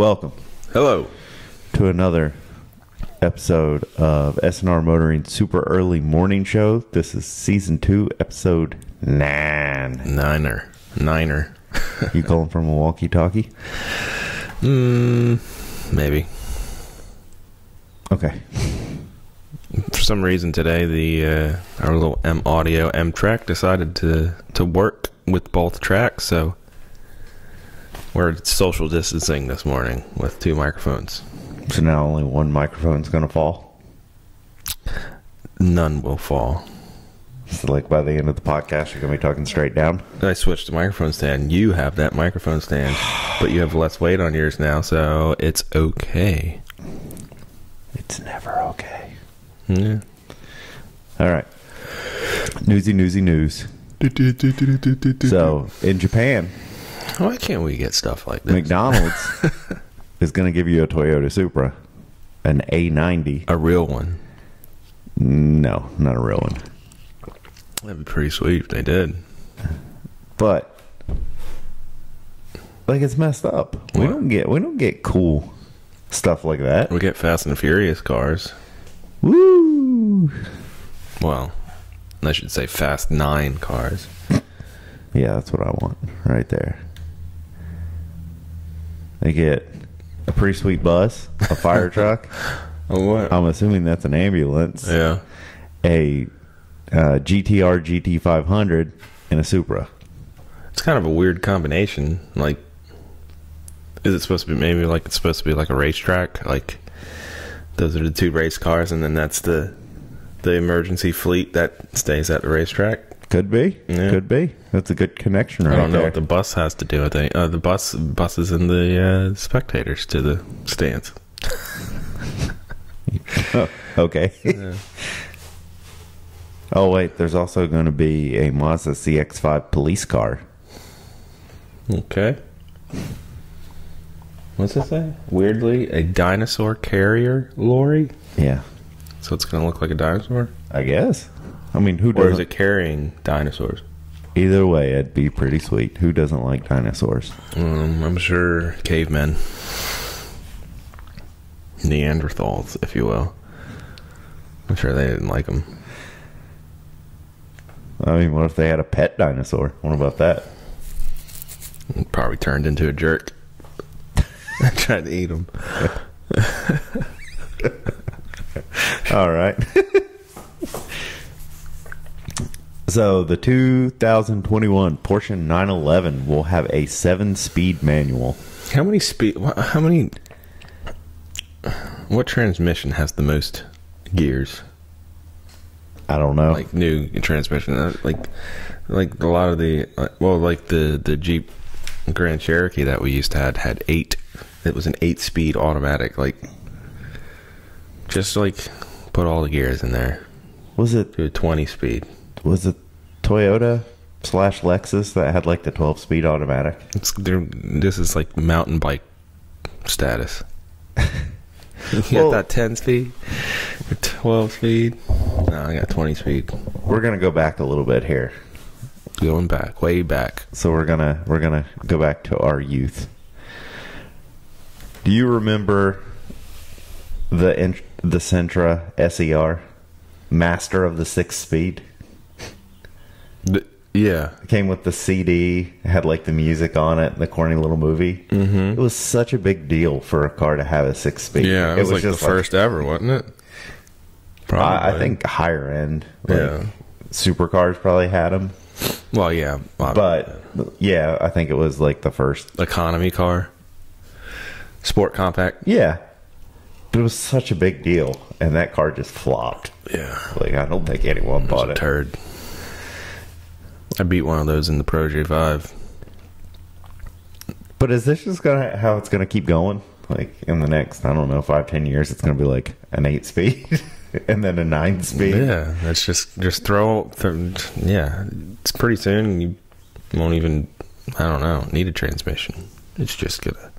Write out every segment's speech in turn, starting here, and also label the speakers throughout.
Speaker 1: Welcome
Speaker 2: Hello.
Speaker 1: to another episode of S&R Motoring Super Early Morning Show. This is season two, episode nine.
Speaker 2: Niner. Niner.
Speaker 1: You calling from a walkie-talkie?
Speaker 2: Mm, maybe.
Speaker 1: Okay.
Speaker 2: For some reason today, the uh, our little M Audio M track decided to to work with both tracks, so we're social distancing this morning with two microphones.
Speaker 1: So now only one microphone's gonna fall.
Speaker 2: None will fall.
Speaker 1: So like by the end of the podcast, you're gonna be talking straight down.
Speaker 2: I switched the microphone stand. You have that microphone stand, but you have less weight on yours now, so it's okay.
Speaker 1: It's never okay.
Speaker 2: Yeah.
Speaker 1: All right. Newsy, newsy news. So in Japan,
Speaker 2: Why can't we get stuff like this?
Speaker 1: McDonald's is going to give you a Toyota Supra, an A90.
Speaker 2: A real one.
Speaker 1: No, not a real one.
Speaker 2: That'd be pretty sweet if they did.
Speaker 1: But like it's messed up. We don't get we don't get cool stuff like that.
Speaker 2: We get Fast and Furious cars.
Speaker 1: Woo!
Speaker 2: Well, I should say Fast Nine cars.
Speaker 1: Yeah, that's what I want right there. They get a pretty sweet bus, a fire truck.
Speaker 2: Oh, what?
Speaker 1: I'm assuming that's an ambulance.
Speaker 2: yeah.
Speaker 1: A uh, GTR GT500 and a Supra.
Speaker 2: It's kind of a weird combination. Like, is it supposed to be maybe like it's supposed to be like a racetrack? Like, those are the two race cars, and then that's the the emergency fleet that stays at the racetrack.
Speaker 1: Could be.
Speaker 2: Yeah.
Speaker 1: Could be. That's a good connection right
Speaker 2: I don't know
Speaker 1: there.
Speaker 2: what the bus has to do with it. Uh, the bus buses and the uh, spectators to the stands.
Speaker 1: Oh, okay. oh wait, there's also going to be a Mazda CX-5 police car.
Speaker 2: Okay. What's it say? Weirdly, a dinosaur carrier lorry.
Speaker 1: Yeah,
Speaker 2: So it's gonna look like a dinosaur,
Speaker 1: I guess. I mean, who
Speaker 2: or
Speaker 1: doesn't?
Speaker 2: Or is it carrying dinosaurs?
Speaker 1: Either way, it'd be pretty sweet. Who doesn't like dinosaurs?
Speaker 2: Um, I'm sure cavemen, Neanderthals, if you will. I'm sure they didn't like them.
Speaker 1: I mean, what if they had a pet dinosaur? What about that?
Speaker 2: Probably turned into a jerk. Tried to eat them.
Speaker 1: All right. so the 2021 Porsche 911 will have a seven-speed manual.
Speaker 2: How many speed? How many? What transmission has the most gears?
Speaker 1: I don't know.
Speaker 2: like new transmission uh, like like a lot of the uh, well like the the jeep grand cherokee that we used to had had eight it was an eight speed automatic like just like put all the gears in there
Speaker 1: was it
Speaker 2: to a 20 speed
Speaker 1: was it Toyota slash Lexus that had like the 12 speed automatic?
Speaker 2: it's there this is like mountain bike status you
Speaker 1: Well-
Speaker 2: got that 10 speed 12 speed no i got 20 speed
Speaker 1: We're gonna go back a little bit here.
Speaker 2: going back way back
Speaker 1: So we're gonna we're gonna go back to our youth. Do you remember the the Sentra SER, master of the six speed?
Speaker 2: Yeah
Speaker 1: It came with the CD, had like the music on it, the corny little movie. Mm-hmm. It was such a big deal for a car to have a six speed.
Speaker 2: Yeah, it was, like the first ever, wasn't it?
Speaker 1: I, I think higher end, like,
Speaker 2: Yeah.
Speaker 1: supercars probably had them,
Speaker 2: Well, yeah,
Speaker 1: but yeah, I think it was like the first.
Speaker 2: economy car, sport compact.
Speaker 1: Yeah, but it was such a big deal, and that car just flopped.
Speaker 2: Yeah,
Speaker 1: Like I don't think anyone
Speaker 2: it
Speaker 1: bought it.
Speaker 2: turd. I beat one of those in the Protege5.
Speaker 1: But is this just gonna how it's gonna keep going? Like in the next, I don't know, five ten years, it's gonna be like an eight speed, and then a nine speed.
Speaker 2: Yeah, that's just just throw. Th- yeah, it's pretty soon. You won't even. I don't know. Need a transmission. It's just gonna.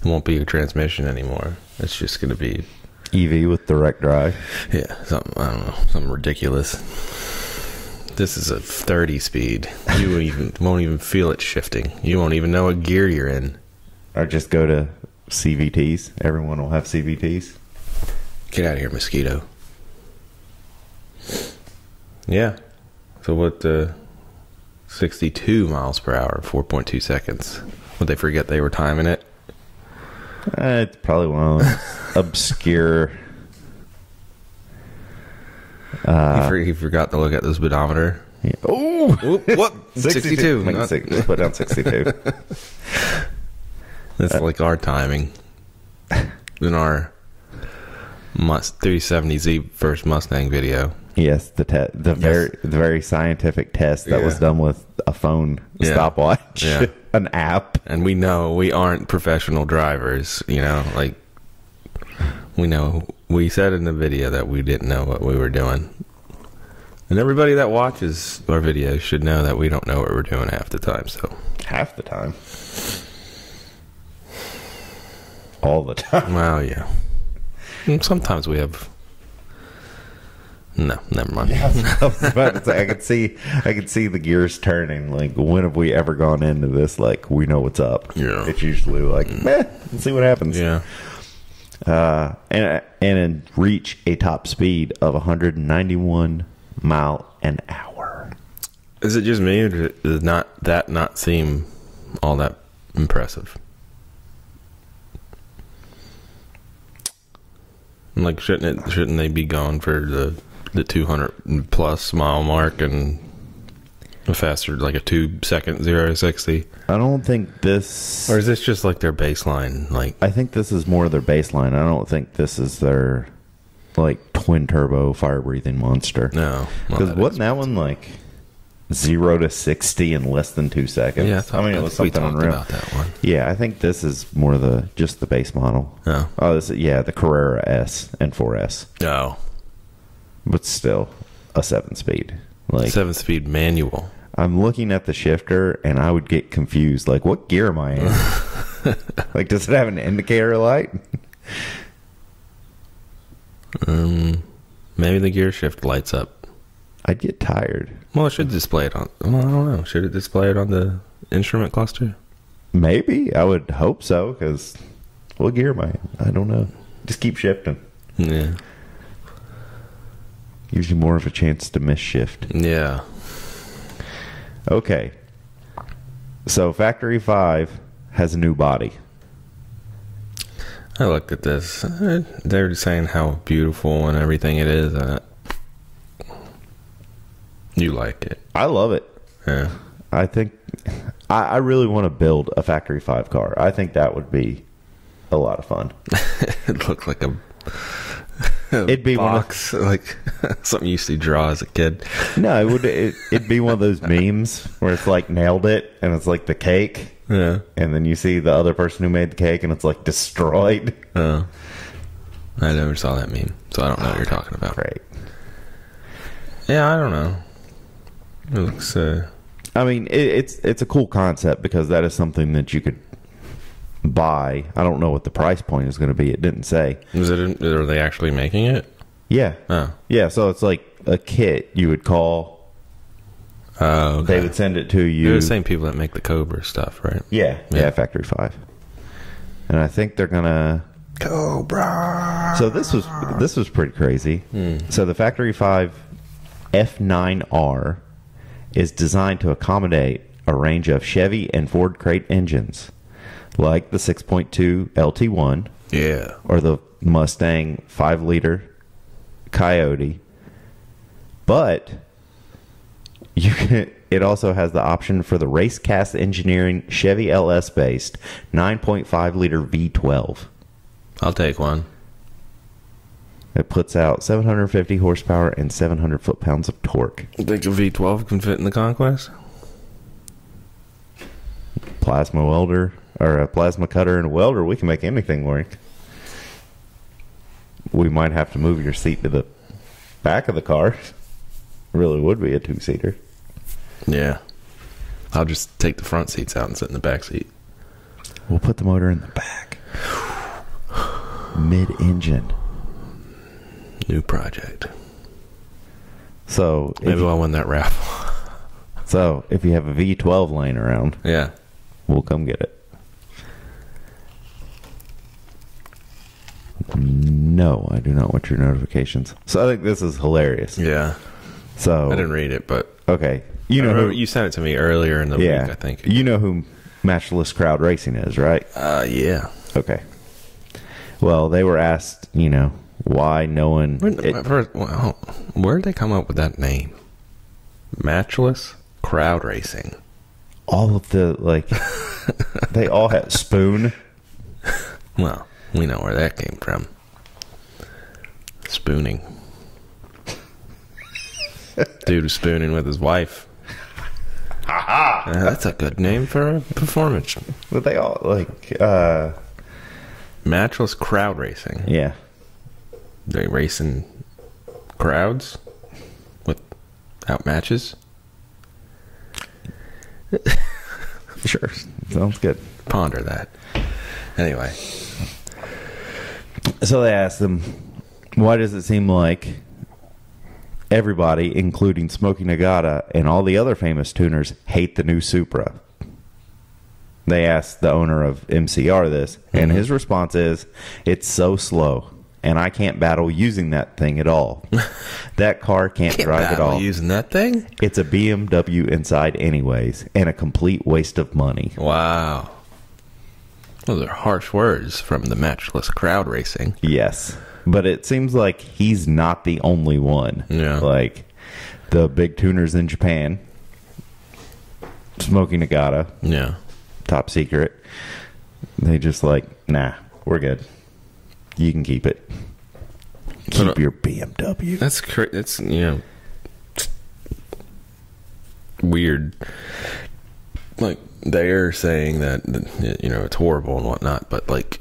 Speaker 2: It won't be a transmission anymore. It's just gonna be
Speaker 1: EV with direct drive.
Speaker 2: yeah something. I don't know. Something ridiculous. This is a 30 speed. You won't even won't even feel it shifting. You won't even know what gear you're in.
Speaker 1: Or just go to CVTs. Everyone will have CVTs.
Speaker 2: Get out of here, mosquito. Yeah. So what? Uh, Sixty-two miles per hour, four point two seconds. Would they forget they were timing it?
Speaker 1: Uh, it's probably one of those obscure.
Speaker 2: He, uh, for, he forgot to look at the speedometer.
Speaker 1: Oh,
Speaker 2: what? 62.
Speaker 1: Make it
Speaker 2: not-
Speaker 1: six- Put down sixty-two.
Speaker 2: That's like our timing. In our Must 370Z first Mustang video.
Speaker 1: yes, the te- the very the very scientific test that was done with a phone
Speaker 2: Yeah.
Speaker 1: stopwatch,
Speaker 2: Yeah.
Speaker 1: an app.
Speaker 2: And we know we aren't professional drivers, you know, like we know we said in the video that we didn't know what we were doing. And everybody that watches our videos should know that we don't know what we're doing half the time, so
Speaker 1: Half the time. All the time.
Speaker 2: well yeah. And sometimes we have No, never mind.
Speaker 1: I was about to say, I could see, I could see the gears turning. Like, when have we ever gone into this? Like, we know what's up.
Speaker 2: Yeah.
Speaker 1: It's usually like, meh, let's see what happens.
Speaker 2: Yeah.
Speaker 1: Uh, and and reach a top speed of 191 mile an hour.
Speaker 2: Is it just me, or does not that not seem all that impressive? Like, shouldn't it? Shouldn't they be going for the the two hundred plus mile mark and faster, like a two second zero to sixty?
Speaker 1: I don't think this.
Speaker 2: Or is this just like their baseline? Like,
Speaker 1: I think this is more their baseline. I don't think this is their like twin turbo fire breathing monster.
Speaker 2: no, well,
Speaker 1: Because
Speaker 2: that
Speaker 1: wasn't that one like zero to sixty in less than two seconds?
Speaker 2: Yeah, I,
Speaker 1: I,
Speaker 2: thought,
Speaker 1: mean it
Speaker 2: I
Speaker 1: was
Speaker 2: think we
Speaker 1: something unreal.
Speaker 2: about that one.
Speaker 1: Yeah, I think this is more the just the base model.
Speaker 2: Oh,
Speaker 1: Oh, this yeah, the Carrera S and 4S,
Speaker 2: no,
Speaker 1: but still a seven speed. Like
Speaker 2: seven speed manual.
Speaker 1: I'm looking at the shifter and I would get confused. Like, what gear am I in? like, does it have an indicator light?
Speaker 2: Um, maybe the gear shift lights up.
Speaker 1: I'd get tired.
Speaker 2: Well, it should display it on. Well, I don't know. Should it display it on the instrument cluster?
Speaker 1: Maybe I would hope so. Because what gear am I in? I don't know. Just keep shifting.
Speaker 2: Yeah.
Speaker 1: Gives you more of a chance to miss shift.
Speaker 2: Yeah.
Speaker 1: Okay. So Factory Five has a new body.
Speaker 2: I looked at this. Uh, They're saying how beautiful and everything it is. Uh, you like it.
Speaker 1: I love it.
Speaker 2: Yeah.
Speaker 1: I think I, I really want to build a Factory Five car. I think that would be a lot of fun.
Speaker 2: it looked like a.
Speaker 1: It'd be one of-
Speaker 2: like something you used to draw as a kid.
Speaker 1: No, it would. It, it'd be one of those memes where it's like nailed it, and it's like the cake,
Speaker 2: Yeah.
Speaker 1: and then you see the other person who made the cake, and it's like destroyed.
Speaker 2: Oh. I never saw that meme, so I don't know what you're talking about.
Speaker 1: Great.
Speaker 2: Yeah, I don't know. It looks. Uh,
Speaker 1: I mean, it, it's it's a cool concept because that is something that you could buy. I don't know what the price point is going to be. It didn't say.
Speaker 2: is it? Are they actually making it?
Speaker 1: Yeah,
Speaker 2: Oh.
Speaker 1: yeah. So it's like a kit you would call.
Speaker 2: Oh.
Speaker 1: They would send it to you.
Speaker 2: They're the same people that make the Cobra stuff, right?
Speaker 1: Yeah, yeah,
Speaker 2: Yeah.
Speaker 1: Factory Five. And I think they're gonna.
Speaker 2: Cobra.
Speaker 1: So this was this was pretty crazy. Hmm. So the Factory Five F9R is designed to accommodate a range of Chevy and Ford crate engines, like the 6.2 LT1
Speaker 2: Yeah.
Speaker 1: or the Mustang 5 liter Coyote. But you can, it also has the option for the race cast engineering Chevy LS based 9.5 liter V12.
Speaker 2: I'll take one.
Speaker 1: It puts out 750 horsepower and 700 foot pounds of torque.
Speaker 2: You think a V12 can fit in the Conquest?
Speaker 1: Plasma welder or a plasma cutter and a welder, we can make anything work. We might have to move your seat to the back of the car. Really would be a two seater.
Speaker 2: Yeah. I'll just take the front seats out and sit in the back seat.
Speaker 1: We'll put the motor in the back. Mid engine.
Speaker 2: New project.
Speaker 1: So
Speaker 2: Maybe I'll win that raffle.
Speaker 1: so if you have a V12 laying around,
Speaker 2: yeah.
Speaker 1: we'll come get it. No, I do not want your notifications. So I think this is hilarious.
Speaker 2: Yeah,
Speaker 1: So
Speaker 2: I didn't read it, but
Speaker 1: okay, you know who?
Speaker 2: you sent it to me earlier in the
Speaker 1: yeah,
Speaker 2: week. I think.
Speaker 1: you know who Matchless Crowd Racing is, right?
Speaker 2: Uh, yeah.
Speaker 1: Okay. Well, they were asked, you know, why no one.
Speaker 2: Where,
Speaker 1: it-
Speaker 2: first, well, where did they come up with that name? Matchless crowd racing.
Speaker 1: all of the like, they all had spoon.
Speaker 2: Well, we know where that came from. Spooning. Dude was spooning with his wife. Ha Uh, that's a good name for a performance.
Speaker 1: But they all like, uh,
Speaker 2: Matchless crowd racing.
Speaker 1: yeah.
Speaker 2: They racing crowds without matches.
Speaker 1: Sure, sounds good.
Speaker 2: Ponder that. Anyway,
Speaker 1: So they asked them, why does it seem like everybody, including Smokey Nagata and all the other famous tuners, hate the new Supra? They asked the owner of MCR this, and mm-hmm. his response is, it's so slow, and I can't battle using that thing at all. that car can't,
Speaker 2: can't
Speaker 1: drive at all.
Speaker 2: using that thing.
Speaker 1: It's a BMW inside, anyways, and a complete waste of money.
Speaker 2: Wow. Those are harsh words from the matchless crowd racing.
Speaker 1: Yes. But it seems like he's not the only one.
Speaker 2: Yeah.
Speaker 1: Like the big tuners in Japan, Smokey Nagata,
Speaker 2: Yeah.
Speaker 1: top secret. They just like, nah, we're good. You can keep it. Keep
Speaker 2: But, uh,
Speaker 1: your BMW.
Speaker 2: That's cra- that's you know weird. Like they're saying that you know it's horrible and whatnot, but like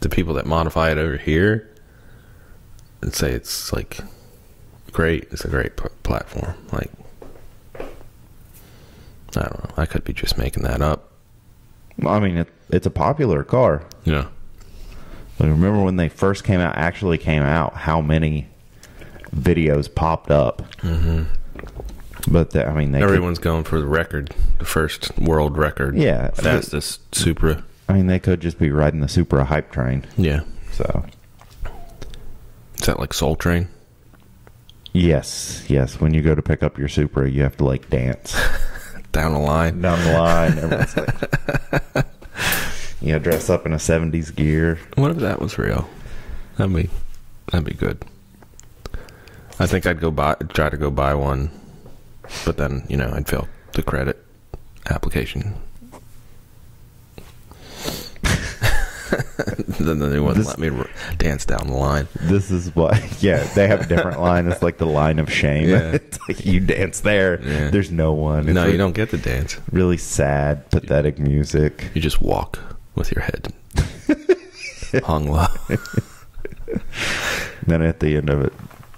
Speaker 2: the people that modify it over here and say it's like great. It's a great pl- platform. Like I don't know. I could be just making that up.
Speaker 1: I mean, it, it's a popular car.
Speaker 2: Yeah.
Speaker 1: Like, remember when they first came out, actually came out, how many videos popped up? Mm-hmm. But, the, I mean, they could-
Speaker 2: Everyone's going for the record, the first world record.
Speaker 1: Yeah.
Speaker 2: Fastest Supra.
Speaker 1: I mean, they could just be riding the Supra hype train.
Speaker 2: Yeah.
Speaker 1: So,
Speaker 2: Is that like Soul Train?
Speaker 1: yes, yes. When you go to pick up your Supra, you have to like dance
Speaker 2: Down the line.
Speaker 1: down the line. Everyone's like, you know, dress up in a '70s gear.
Speaker 2: What if that was real? That'd be that'd be good. I think I'd go buy try to go buy one, but then you know I'd fail the credit application. then they wouldn't
Speaker 1: This-
Speaker 2: let me r- dance down the line.
Speaker 1: This is what, yeah, they have a different line. It's like the line of shame.
Speaker 2: Yeah.
Speaker 1: Like you dance there.
Speaker 2: Yeah.
Speaker 1: There's no one. It's
Speaker 2: no,
Speaker 1: like
Speaker 2: you don't get the dance.
Speaker 1: Really sad, pathetic music.
Speaker 2: You just walk with your head hung low.
Speaker 1: Then at the end of it,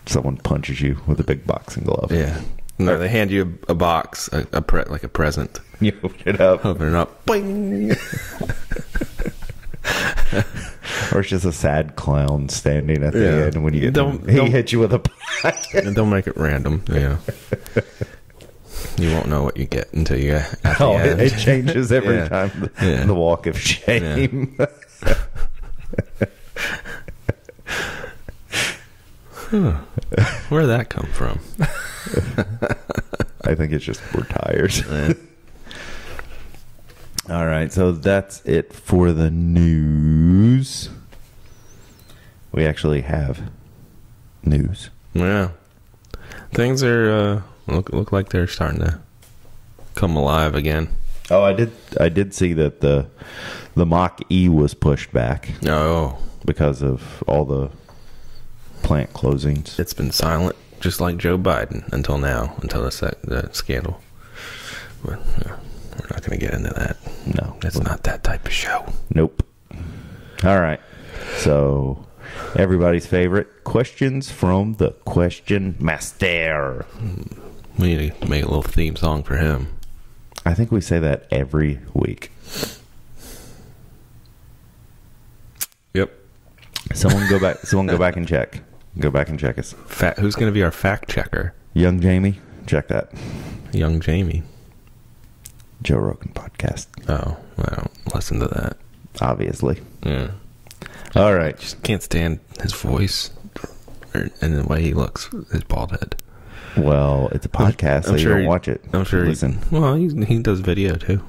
Speaker 1: someone punches you with a big boxing glove.
Speaker 2: Yeah. No, they hand you a, a box, a, a pre- like a present.
Speaker 1: You open it up,
Speaker 2: Open it up. Boing.
Speaker 1: or it's just a sad clown standing at the
Speaker 2: Yeah.
Speaker 1: end when you.
Speaker 2: Don't-
Speaker 1: he
Speaker 2: don't-
Speaker 1: hits you with a.
Speaker 2: And don't make it random. Yeah. You won't know what you get until you get at
Speaker 1: Oh, it, it changes every
Speaker 2: Yeah.
Speaker 1: time. The,
Speaker 2: Yeah.
Speaker 1: the walk of shame.
Speaker 2: Where'd that come from?
Speaker 1: I think it's just we're tired. All right, so that's it for the news. We actually have news.
Speaker 2: Yeah. Things are uh, look look like they're starting to come alive again.
Speaker 1: Oh, I did. I did see that the the Mach E was pushed back
Speaker 2: Oh,
Speaker 1: because of all the plant closings.
Speaker 2: it's been silent, just like Joe Biden until now, until the, scandal. But, we're not going to get into that.
Speaker 1: No,
Speaker 2: It's not that type of show.
Speaker 1: Nope. All right. So, everybody's favorite questions from the question master.
Speaker 2: We need to make a little theme song for him.
Speaker 1: I think we say that every week.
Speaker 2: Yep.
Speaker 1: Someone go back. someone go back and check. Go back and check us.
Speaker 2: Fat, who's going to be our fact checker?
Speaker 1: Young Jamie, check that.
Speaker 2: Young Jamie.
Speaker 1: Joe Rogan podcast,
Speaker 2: Oh, I don't listen to that.
Speaker 1: obviously.
Speaker 2: Yeah.
Speaker 1: All right.
Speaker 2: Just can't stand his voice or, and the way he looks, his bald head.
Speaker 1: Well, it's a podcast, so you don't
Speaker 2: he-
Speaker 1: watch it.
Speaker 2: I'm sure.
Speaker 1: Listen.
Speaker 2: He, well, he, he does video too.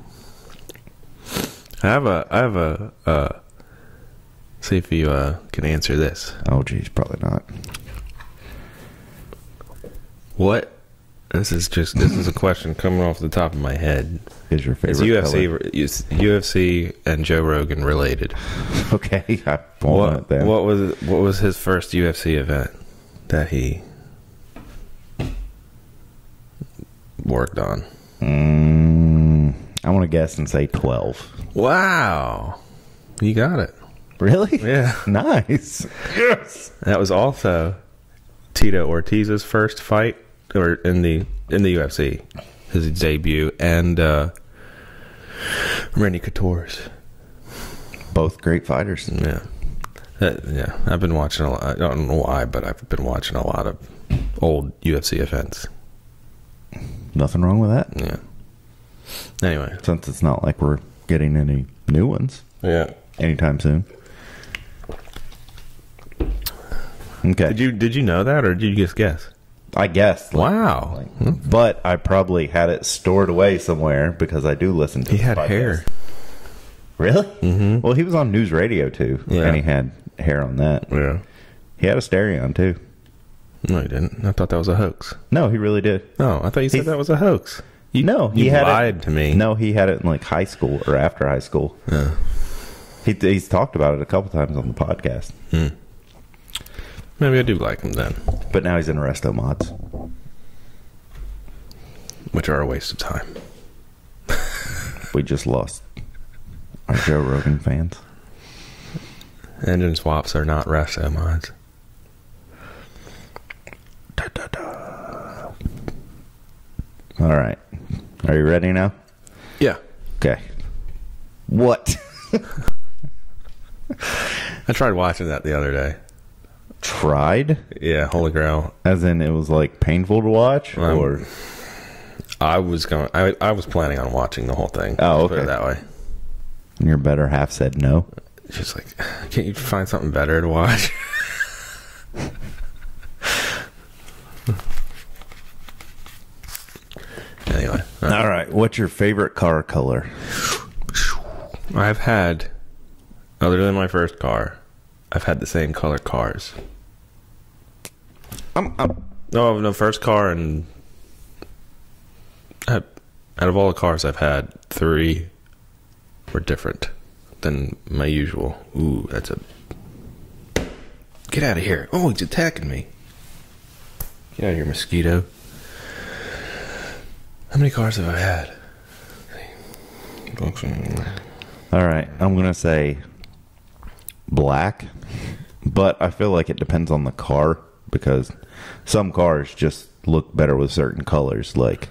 Speaker 2: I have a. I have a. Uh, see if you uh, can answer this.
Speaker 1: Oh, geez, probably not.
Speaker 2: What? This is just. This is a question coming off the top of my head.
Speaker 1: Is your favorite
Speaker 2: UFC is UFC and Joe Rogan related?
Speaker 1: Okay, I
Speaker 2: What, what was what was his first UFC event that he worked on?
Speaker 1: Mm, I want to guess and say twelve.
Speaker 2: Wow, you got it.
Speaker 1: Really?
Speaker 2: Yeah.
Speaker 1: Nice. Yes.
Speaker 2: That was also Tito Ortiz's first fight, or in the in the UFC, his debut, and uh, Randy Couture's.
Speaker 1: Both great fighters.
Speaker 2: Yeah, That- yeah. I've been watching a lot. I don't know why, but I've been watching a lot of old UFC events.
Speaker 1: Nothing wrong with that.
Speaker 2: Yeah. Anyway,
Speaker 1: Since it's not like we're getting any new ones
Speaker 2: yeah.
Speaker 1: anytime soon. Okay.
Speaker 2: Did you did you know that, or did you just guess?
Speaker 1: I guess. like-
Speaker 2: Wow,
Speaker 1: But I probably had it stored away somewhere because I do listen to
Speaker 2: he had
Speaker 1: podcast.
Speaker 2: hair.
Speaker 1: Really? Mm-hmm. Well, he was on news radio too,
Speaker 2: Yeah.
Speaker 1: and he had hair on that.
Speaker 2: Yeah.
Speaker 1: He had a stereo on too.
Speaker 2: No, he didn't. I thought that was a hoax.
Speaker 1: No, he really did.
Speaker 2: No, I thought you said
Speaker 1: He's-
Speaker 2: that was a hoax. You,
Speaker 1: no, he
Speaker 2: lied
Speaker 1: it,
Speaker 2: to me.
Speaker 1: No, he had it in like high school or after high school.
Speaker 2: Yeah.
Speaker 1: He, he's talked about it a couple times on the podcast,
Speaker 2: Maybe I do like him then,
Speaker 1: but now he's in Resto Mods.
Speaker 2: which are a waste of time.
Speaker 1: We just lost our Joe Rogan fans.
Speaker 2: Engine swaps are not resto mods.
Speaker 1: Da, da, da. All right, are you ready now?
Speaker 2: Yeah.
Speaker 1: Okay. What?
Speaker 2: I tried watching that the other day.
Speaker 1: Tried?
Speaker 2: Yeah, Holy Grail.
Speaker 1: As in, it was like painful to watch,
Speaker 2: Um,
Speaker 1: or
Speaker 2: I was going. I I was planning on watching the whole thing.
Speaker 1: Oh,
Speaker 2: Let's Put
Speaker 1: okay.
Speaker 2: it that way.
Speaker 1: your better half said no.
Speaker 2: She's like, "Can't you find something better to watch?" anyway, uh,
Speaker 1: All right, what's your favorite car color?
Speaker 2: I've had, other than my first car, I've had the same color cars.
Speaker 1: I'm, I'm
Speaker 2: No, the first car and out out of all the cars I've had, three were different than my usual. Ooh, that's a get out of here! Oh, he's attacking me! Get out of here, mosquito! How many cars have I had?
Speaker 1: all right. I'm gonna say black, but I feel like it depends on the car because some cars just look better with certain colors. Like,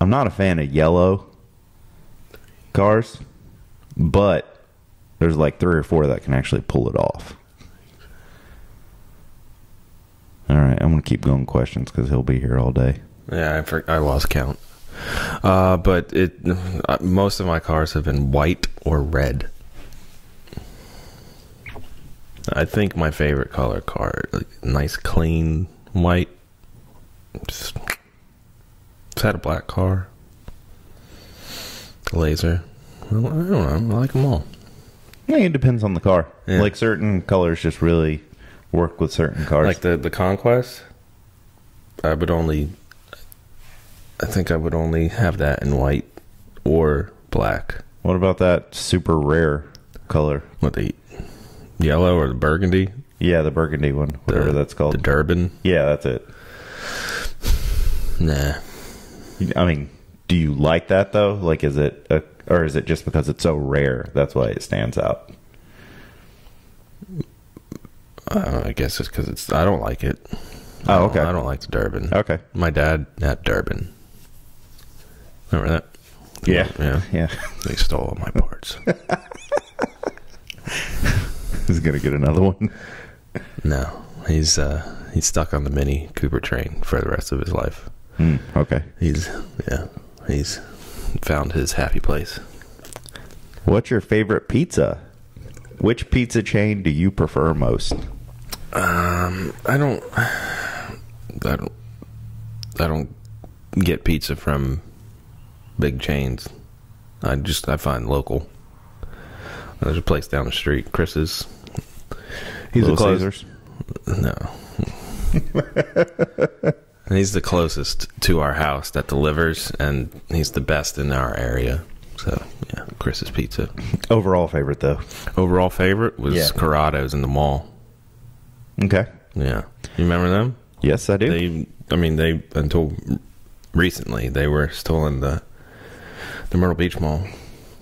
Speaker 1: I'm not a fan of yellow cars, but there's like three or four that can actually pull it off. All right, I'm gonna keep going questions because he'll be here all day.
Speaker 2: Yeah, I, for, I lost count. Uh, but it uh, most of my cars have been white or red. I think my favorite color car, like nice clean white. Just, just had a black car, laser. I don't know. I like them all.
Speaker 1: Yeah, it depends on the car.
Speaker 2: Yeah.
Speaker 1: Like certain colors just really work with certain cars.
Speaker 2: Like the the conquest, I would only. I think I would only have that in white or black.
Speaker 1: what about that super rare color?
Speaker 2: What the yellow or the burgundy?
Speaker 1: Yeah, the burgundy one, whatever
Speaker 2: The-
Speaker 1: that's called.
Speaker 2: The Durban.
Speaker 1: yeah, that's it.
Speaker 2: Nah.
Speaker 1: I mean, do you like that though? Like, is it, a, or is it just because it's so rare that's why it stands out?
Speaker 2: Uh, I guess it's because it's. I don't like it.
Speaker 1: Oh,
Speaker 2: I don't-
Speaker 1: okay.
Speaker 2: I don't like the Durban.
Speaker 1: Okay.
Speaker 2: My dad had Durban. Remember that?
Speaker 1: Yeah.
Speaker 2: Yeah.
Speaker 1: Yeah,
Speaker 2: They stole all my parts.
Speaker 1: he's gonna get another one.
Speaker 2: no, he's uh he's stuck on the Mini Cooper train for the rest of his life.
Speaker 1: Hmm, okay.
Speaker 2: He's yeah. He's found his happy place.
Speaker 1: What's your favorite pizza? Which pizza chain do you prefer most?
Speaker 2: Um, I don't, I don't, I don't get pizza from big chains. I just I find local. There's a place down the street, Chris's. He's
Speaker 1: Little
Speaker 2: the closest.
Speaker 1: Caesars?
Speaker 2: No. he's the closest to our house that delivers, and he's the best in our area. So yeah, Chris's Pizza.
Speaker 1: Overall favorite though.
Speaker 2: Overall favorite was
Speaker 1: Yeah.
Speaker 2: Corrado's in the mall.
Speaker 1: Okay.
Speaker 2: Yeah, you remember them?
Speaker 1: Yes, I do.
Speaker 2: They, I mean, they until recently they were still in the the Myrtle Beach Mall.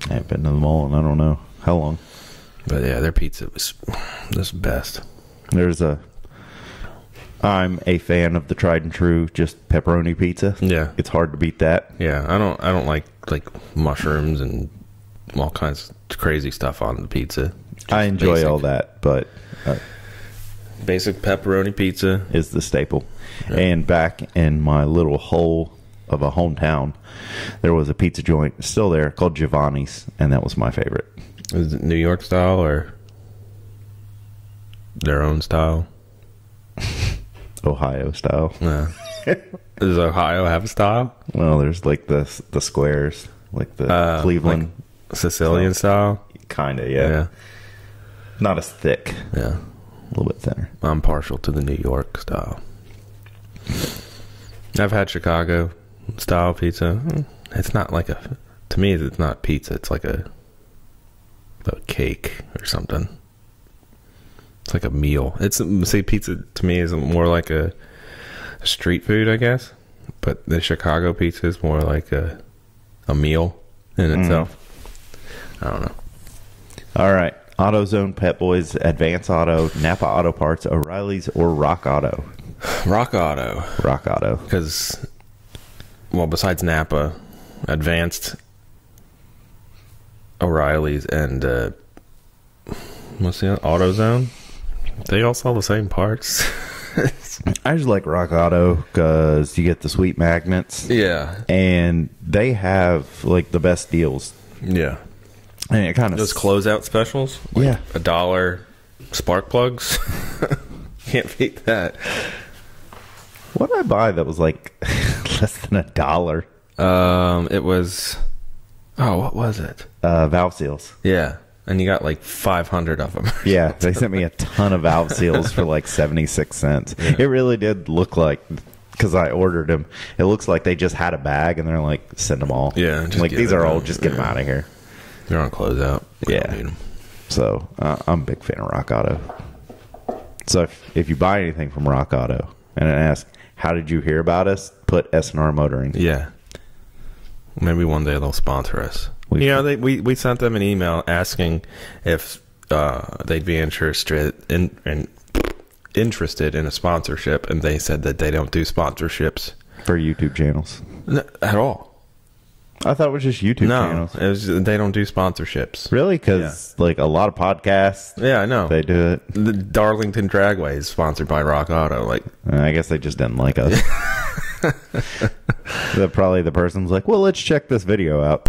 Speaker 1: I haven't been to the mall and I don't know how long.
Speaker 2: But yeah, their pizza was was best.
Speaker 1: There's a. I'm a fan of the tried and true, just pepperoni pizza.
Speaker 2: Yeah,
Speaker 1: It's hard to beat that.
Speaker 2: yeah. I don't I don't like like mushrooms and all kinds of crazy stuff on the pizza.
Speaker 1: I enjoy
Speaker 2: basic.
Speaker 1: all that, but uh,
Speaker 2: Basic pepperoni pizza.
Speaker 1: is the staple. And back in my little hole of a hometown, there was a pizza joint still there called Giovanni's, and that was my favorite.
Speaker 2: Is it New York style or their own style?
Speaker 1: Ohio style.
Speaker 2: No. Does Ohio have a style?
Speaker 1: Well, there's like the the squares, like the
Speaker 2: Uh,
Speaker 1: Cleveland,
Speaker 2: Sicilian style?
Speaker 1: kind of. Yeah.
Speaker 2: Yeah.
Speaker 1: not as thick,
Speaker 2: Yeah.
Speaker 1: a little bit thinner.
Speaker 2: I'm partial to the New York style. I've had Chicago style pizza. Mm, It's not like a to me it's not pizza, it's like a a cake or something. It's like a meal. It's see pizza to me is more like a, a street food, I guess. But the Chicago pizza is more like a a meal in mm. itself. I don't know.
Speaker 1: All right. AutoZone, Pep Boys, Advance Auto, Napa Auto Parts, O'Reilly's, or Rock Auto?
Speaker 2: Rock Auto.
Speaker 1: Rock Auto.
Speaker 2: because well besides napa advanced o'reilly's and uh what's the other autozone? They all sell the same parts.
Speaker 1: I just like Rock Auto because you get the sweet magnets,
Speaker 2: yeah.
Speaker 1: And they have like the best deals.
Speaker 2: yeah.
Speaker 1: And it kind of
Speaker 2: those closeout specials? Like
Speaker 1: Yeah.
Speaker 2: a dollar spark plugs? Can't beat that.
Speaker 1: What did I buy that was like less than a dollar?
Speaker 2: um it was oh what was it
Speaker 1: Uh, valve seals.
Speaker 2: yeah and you got like 500 of them
Speaker 1: Yeah, they sent me a ton of valve seals for like 76 cents. It really did look like because I ordered them. It looks like they just had a bag and they're like, send them all.
Speaker 2: Yeah,
Speaker 1: like these are all just get them out of here.
Speaker 2: they're on closeout We
Speaker 1: Yeah. So uh, I'm a big fan of Rock Auto. So if, if you buy anything from Rock Auto and ask, how did you hear about us? Put S&R Motoring.
Speaker 2: Yeah. Maybe one day they'll sponsor us.
Speaker 1: We-
Speaker 2: you know, they, we we sent them an email asking if uh, they'd be interested in, in interested in a sponsorship, and they said that they don't do sponsorships
Speaker 1: For YouTube channels.
Speaker 2: N- at all.
Speaker 1: I thought it was just YouTube
Speaker 2: no,
Speaker 1: channels.
Speaker 2: it was, they don't do sponsorships.
Speaker 1: Really? Because like a lot of podcasts,
Speaker 2: Yeah, I know.
Speaker 1: they do it.
Speaker 2: the Darlington Dragway is sponsored by Rock Auto. Like,
Speaker 1: I guess they just didn't like us. the, probably the person's like, well, let's check this video out.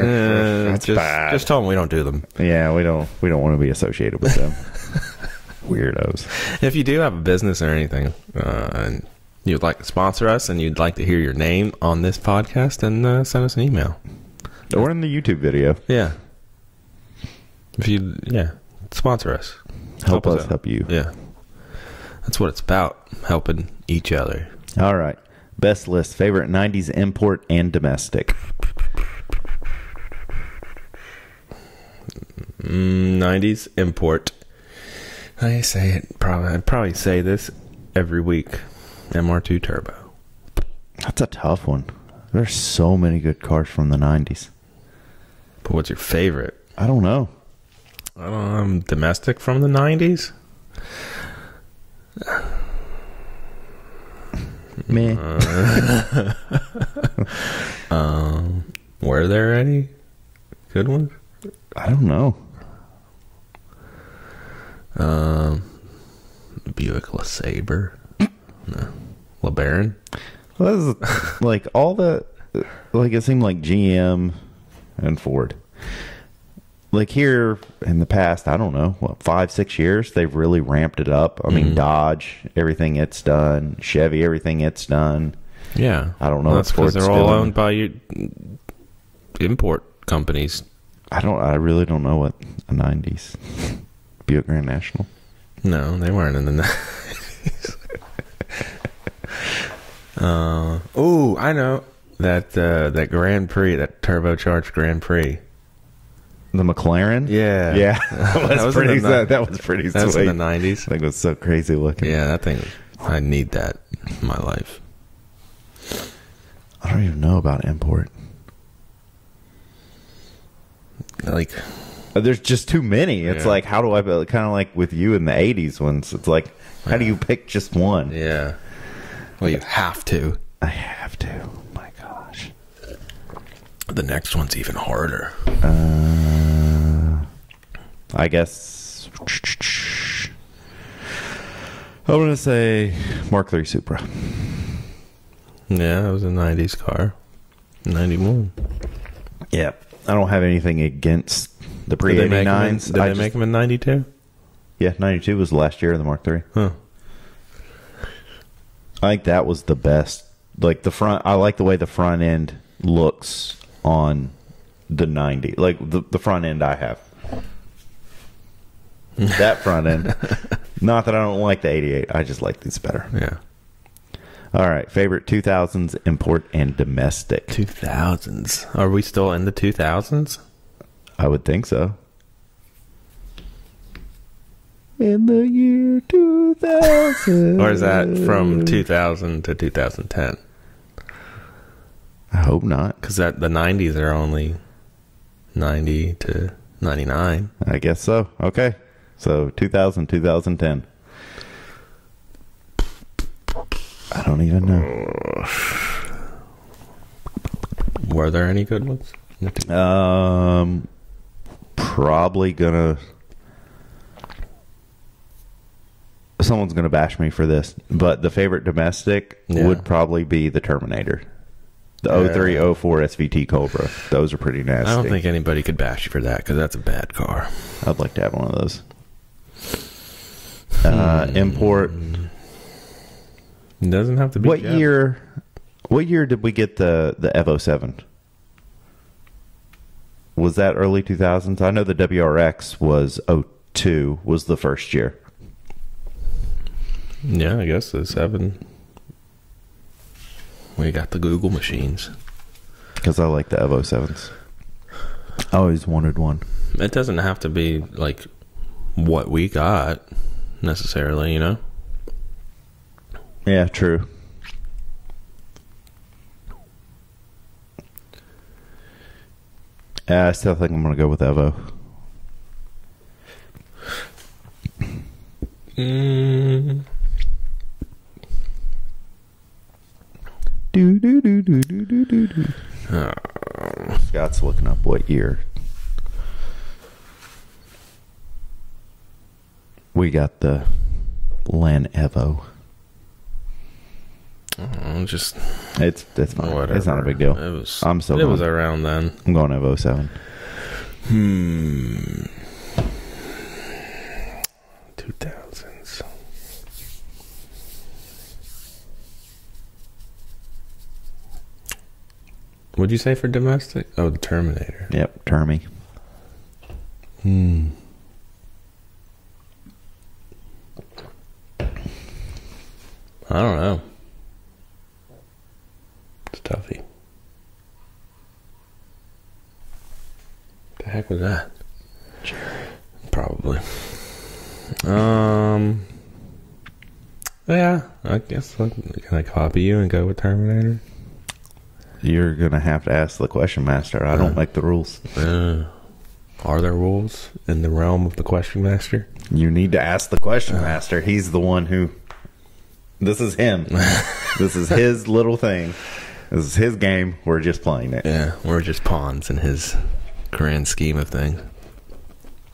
Speaker 2: uh,
Speaker 1: that's
Speaker 2: just,
Speaker 1: bad.
Speaker 2: just tell them we don't do them.
Speaker 1: Yeah, we don't we don't want to be associated with them. Weirdos.
Speaker 2: If you do have a business or anything, uh, and you'd like to sponsor us, and you'd like to hear your name on this podcast, then uh, send us an email.
Speaker 1: Or in the YouTube video.
Speaker 2: Yeah. If you, yeah, sponsor us.
Speaker 1: Help, us
Speaker 2: out.
Speaker 1: help you.
Speaker 2: Yeah. That's what it's about, helping each other.
Speaker 1: All right. Best list favorite 90s import and domestic.
Speaker 2: Mm, 90s import. I say it probably. I'd probably say this every week. MR2 Turbo.
Speaker 1: That's a tough one. There's so many good cars from the 90s.
Speaker 2: But what's your favorite?
Speaker 1: I don't know.
Speaker 2: Um, domestic from the 90s?
Speaker 1: Me.
Speaker 2: Um, were there any good ones?
Speaker 1: I don't know.
Speaker 2: Um, Buick LeSabre, no, LeBaron.
Speaker 1: Well, like all the like it seemed like GM and Ford. Like here in the past, I don't know, what, five, six years, they've really ramped it up. I mean, Dodge, everything it's done, Chevy, everything it's done.
Speaker 2: Yeah,
Speaker 1: I don't know
Speaker 2: Well, that's because they're all owned by you, import companies.
Speaker 1: I don't, I really don't know what a 90s Buick Grand National.
Speaker 2: No, they weren't in the nineties. uh, oh, I know that uh, that Grand Prix, that turbocharged Grand Prix.
Speaker 1: The McLaren?
Speaker 2: Yeah,
Speaker 1: Yeah. that, was
Speaker 2: was
Speaker 1: pretty,
Speaker 2: the
Speaker 1: that, that was pretty
Speaker 2: That's
Speaker 1: sweet.
Speaker 2: in the nineties.
Speaker 1: I think it was so crazy looking.
Speaker 2: Yeah, that thing. I need that in my life.
Speaker 1: I don't even know about import.
Speaker 2: Like,
Speaker 1: Uh, There's just too many. It's
Speaker 2: Yeah.
Speaker 1: like, how do I, kind of like with you in the 80s ones, it's like, how do you pick just one?
Speaker 2: yeah. Well, you have to.
Speaker 1: I have to. Oh my gosh.
Speaker 2: The next one's even harder.
Speaker 1: Uh, I guess. I'm going to say Mark III Supra.
Speaker 2: Yeah, it was a '90s car. '91.
Speaker 1: Yeah. I don't have anything against the pre
Speaker 2: Did they make them in, did
Speaker 1: I
Speaker 2: they
Speaker 1: just-
Speaker 2: make them in '92?
Speaker 1: Yeah, 92 was the last year of the Mark III.
Speaker 2: Huh.
Speaker 1: I think that was the best. Like the front, I like the way the front end looks on the 90. Like the, the front end I have. that front end. Not that I don't like the 88. I just like these better.
Speaker 2: Yeah.
Speaker 1: All right. Favorite 2000s import and domestic.
Speaker 2: 2000s. Are we still in the 2000s?
Speaker 1: I would think so. In the year 2000.
Speaker 2: Or is that from 2000 to 2010?
Speaker 1: I hope not.
Speaker 2: Because the 90s are only 90 to 99.
Speaker 1: I guess so. Okay. So 2000, 2010. I don't even know.
Speaker 2: Were there any good ones?
Speaker 1: Um, probably gonna. Someone's gonna bash me for this, but the favorite domestic
Speaker 2: Yeah.
Speaker 1: would probably be the Terminator, the
Speaker 2: Yeah.
Speaker 1: 03, 04 SVT Cobra. Those are pretty nasty.
Speaker 2: I don't think anybody could bash you for that because that's a bad car.
Speaker 1: I'd like to have one of those. Uh, import.
Speaker 2: It doesn't have to be.
Speaker 1: What
Speaker 2: Jeff.
Speaker 1: year? What year did we get the the Evo Seven? Was that early two thousands? I know the WRX was 02 was the first year.
Speaker 2: Yeah, I guess the seven. We got the Google machines.
Speaker 1: because I like the Evo Sevens. I always wanted one.
Speaker 2: It doesn't have to be like what we got necessarily, you know.
Speaker 1: Yeah, true. Yeah, I still think I'm gonna go with Evo.
Speaker 2: Mm.
Speaker 1: Do do do do do do do do. Scott's looking up what year. We got the Lan Evo.
Speaker 2: Oh, just
Speaker 1: It's it's fine.
Speaker 2: whatever.
Speaker 1: It's not a big deal.
Speaker 2: It was.
Speaker 1: I'm still
Speaker 2: It was around then.
Speaker 1: I'm going Evo Seven.
Speaker 2: Hmm. Two thousands. What'd you say for domestic? Oh, the Terminator.
Speaker 1: Yep, Termy.
Speaker 2: Hmm. I don't know. It's toughy. The heck was that? Probably. Um. Yeah, I guess. I, can I copy you and go with Terminator?
Speaker 1: You're gonna have to ask the question master. I don't
Speaker 2: Uh.
Speaker 1: make the rules.
Speaker 2: Uh, are there rules in the realm of the question master?
Speaker 1: You need to ask the question master. He's the one who. This is him. this is his little thing. This is his game. We're just playing it.
Speaker 2: Yeah, we're just pawns in his grand scheme of things.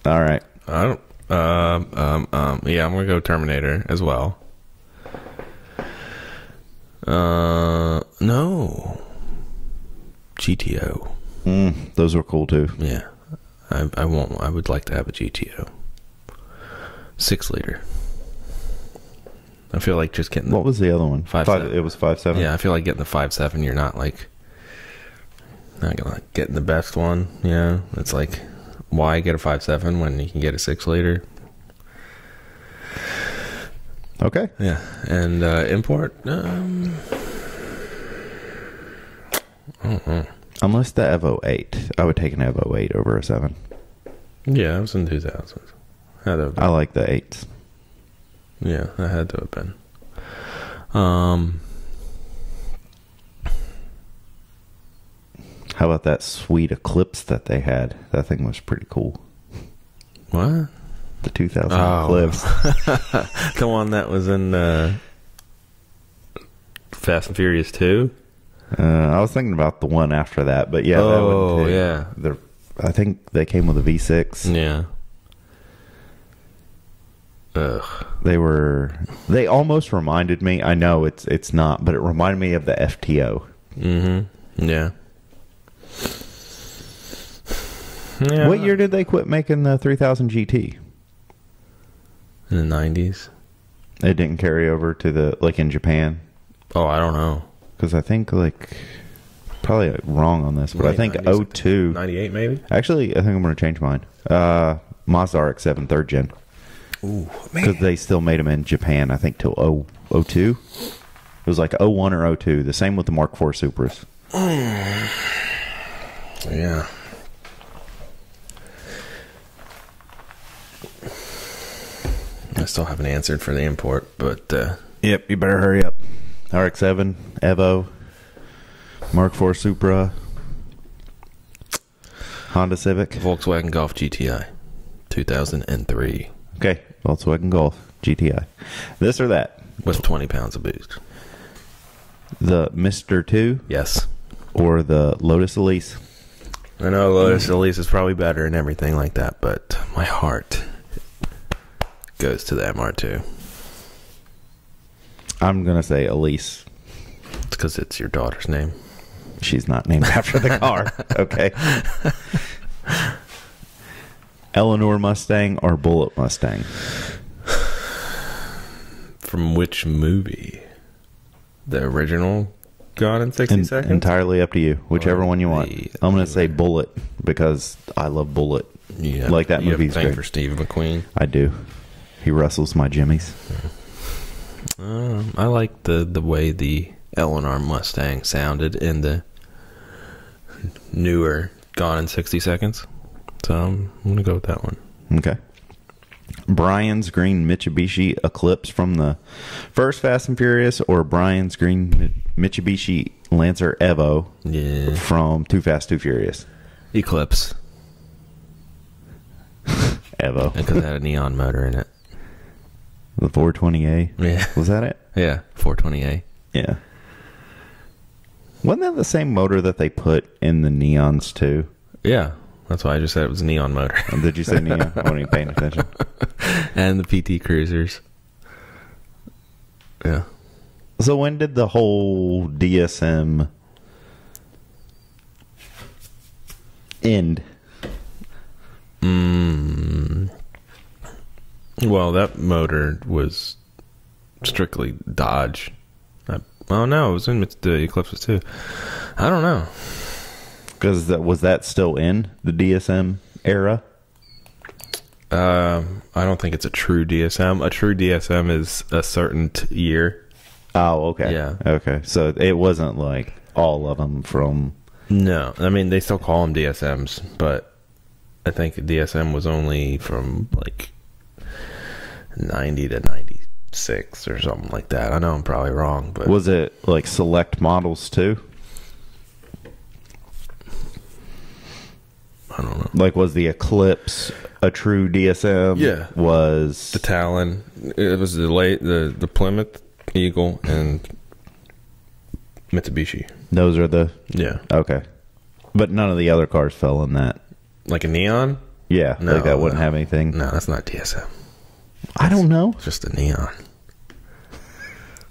Speaker 1: All right.
Speaker 2: I don't. Um. Um. Um. Yeah, I'm gonna go Terminator as well. Uh. No. GTO.
Speaker 1: Mm, those were cool too.
Speaker 2: Yeah. I, I won't. I would like to have a GTO. Six liter. I feel like just getting the
Speaker 1: What was the other one?
Speaker 2: Five
Speaker 1: Five-
Speaker 2: seven.
Speaker 1: It was five seven.
Speaker 2: Yeah, I feel like getting the five seven. You're not like not gonna like getting the best one. Yeah, it's like why get a five seven when you can get a six liter?
Speaker 1: Okay.
Speaker 2: Yeah, and uh, import. Um, I.
Speaker 1: Unless the Evo eight, I would take an Evo eight over a seven.
Speaker 2: Yeah, it was in two thousands. Had to have been.
Speaker 1: I like the eights.
Speaker 2: Yeah, that had to have been. Um,
Speaker 1: How about that sweet Eclipse that they had? That thing was pretty cool.
Speaker 2: what?
Speaker 1: The 2000
Speaker 2: Oh.
Speaker 1: Eclipse.
Speaker 2: the one that was in uh, Fast and Furious Two.
Speaker 1: Uh, I was thinking about the one after that, but yeah, that
Speaker 2: Oh,
Speaker 1: one too.
Speaker 2: yeah.
Speaker 1: They're, I think they came with a V6.
Speaker 2: Yeah. Ugh.
Speaker 1: They were. They almost reminded me. I know it's it's not, but it reminded me of the FTO.
Speaker 2: Mm-hmm. Yeah. Yeah.
Speaker 1: What year did they quit making the 3000 GT?
Speaker 2: In the nineties.
Speaker 1: It didn't carry over to the like in Japan
Speaker 2: Oh, I don't know.
Speaker 1: because I think like probably wrong on this, but I think
Speaker 2: 90s.
Speaker 1: 02.
Speaker 2: Ninety-eight, maybe.
Speaker 1: Actually, I think I'm going to change mine. Uh, Mazda RX-7 third gen
Speaker 2: Ooh,
Speaker 1: because they still made them in Japan. I think till 0, 02. It was like 01 or 02. The same with the Mark IV Supras.
Speaker 2: Yeah. I still haven't answered for the import, but uh,
Speaker 1: Yep, you better hurry up. RX-7, Evo, Mark IV Supra, Honda Civic.
Speaker 2: Volkswagen Golf GTI, 2003,
Speaker 1: Okay, Volkswagen Golf GTI. This or that?
Speaker 2: with 20 pounds of boost.
Speaker 1: The Mister Two
Speaker 2: Yes.
Speaker 1: or the Lotus Elise?
Speaker 2: I know Lotus Elise is probably better and everything like that, but my heart goes to the MR2.
Speaker 1: I'm gonna say Elise.
Speaker 2: It's because it's your daughter's name.
Speaker 1: She's not named after the car. Okay. Eleanor Mustang or Bullitt Mustang?
Speaker 2: From which movie? The original Gone in 60
Speaker 1: En-
Speaker 2: Seconds?
Speaker 1: entirely up to you. Whichever
Speaker 2: Or
Speaker 1: one you want. I'm gonna say Bullitt because I love
Speaker 2: Bullitt. Have-
Speaker 1: like that
Speaker 2: you have a
Speaker 1: movie's great.
Speaker 2: for Steve McQueen.
Speaker 1: I do. He wrestles my jimmies.
Speaker 2: Um, I like the the way the Eleanor Mustang sounded in the newer Gone in 60 Seconds. So um, I'm going to go with that one.
Speaker 1: Okay. Brian's green Mitsubishi Eclipse from the first Fast and Furious or Brian's green Mitsubishi Lancer Evo
Speaker 2: Yeah.
Speaker 1: from Too Fast, Too Furious.
Speaker 2: Eclipse.
Speaker 1: Evo.
Speaker 2: Because it had a neon motor in it.
Speaker 1: The 420A.
Speaker 2: Yeah.
Speaker 1: Was that it?
Speaker 2: Yeah. 420A.
Speaker 1: Yeah. Wasn't that the same motor that they put in the neons too?
Speaker 2: Yeah. That's why I just said it was a neon motor.
Speaker 1: Did you say neon? I wasn't even paying attention.
Speaker 2: and the PT Cruisers. Yeah.
Speaker 1: So when did the whole DSM end?
Speaker 2: Mm. Well, that motor was strictly Dodge. I, oh no, it was in the Eclipses too. I don't know.
Speaker 1: Because that was that still in the DSM era?
Speaker 2: Um, I don't think it's a true DSM. A true DSM is a certain t- year.
Speaker 1: Oh, okay.
Speaker 2: Yeah.
Speaker 1: Okay. So it wasn't like all of them from.
Speaker 2: No, I mean they still call them DSMs, but I think DSM was only from like ninety to ninety six or something like that. I know I'm probably wrong, but
Speaker 1: Was it like select models too?
Speaker 2: I don't know.
Speaker 1: Like, was the Eclipse a true DSM?
Speaker 2: Yeah.
Speaker 1: Was
Speaker 2: The Talon, it was the late the the Plymouth Eagle and Mitsubishi.
Speaker 1: those are the
Speaker 2: Yeah,
Speaker 1: okay, but none of the other cars fell in that.
Speaker 2: like a neon.
Speaker 1: Yeah,
Speaker 2: No,
Speaker 1: like that wouldn't
Speaker 2: no.
Speaker 1: have anything.
Speaker 2: No, that's not DSM.
Speaker 1: I don't know.
Speaker 2: Just a neon.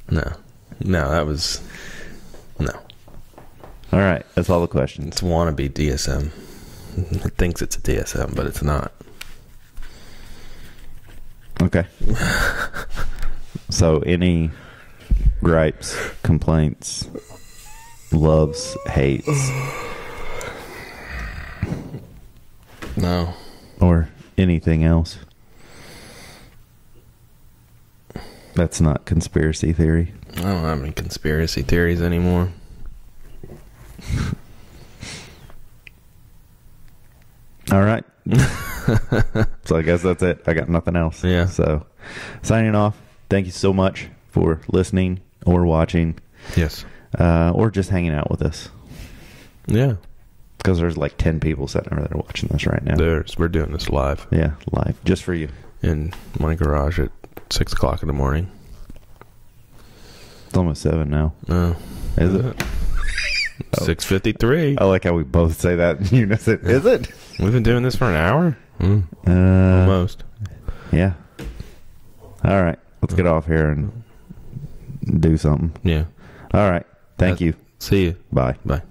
Speaker 2: No, no, that was no.
Speaker 1: All right, that's all the questions.
Speaker 2: It's wannabe DSM. It thinks it's a DSM, but it's not.
Speaker 1: Okay. so, any gripes, complaints, loves, hates,
Speaker 2: No.
Speaker 1: or anything else? That's not conspiracy theory.
Speaker 2: I don't have any conspiracy theories anymore.
Speaker 1: All right. so I guess that's it. I got nothing else.
Speaker 2: Yeah.
Speaker 1: So signing off. Thank you so much for listening or watching
Speaker 2: Yes.
Speaker 1: uh, or just hanging out with us
Speaker 2: Yeah.
Speaker 1: because there's like 10 people sitting over there watching this right now.
Speaker 2: There's we're doing this live
Speaker 1: Yeah, live just for you.
Speaker 2: in my garage at six o'clock in the morning.
Speaker 1: It's almost seven now.
Speaker 2: No.
Speaker 1: Is it? Oh.
Speaker 2: Six fifty three.
Speaker 1: I like how we both say that. in unison. Is it?
Speaker 2: We've been doing this for an hour? Mm,
Speaker 1: Uh,
Speaker 2: almost.
Speaker 1: yeah. All right. Let's get off here and do something.
Speaker 2: Yeah.
Speaker 1: All right. Thank you.
Speaker 2: See you.
Speaker 1: Bye.
Speaker 2: Bye.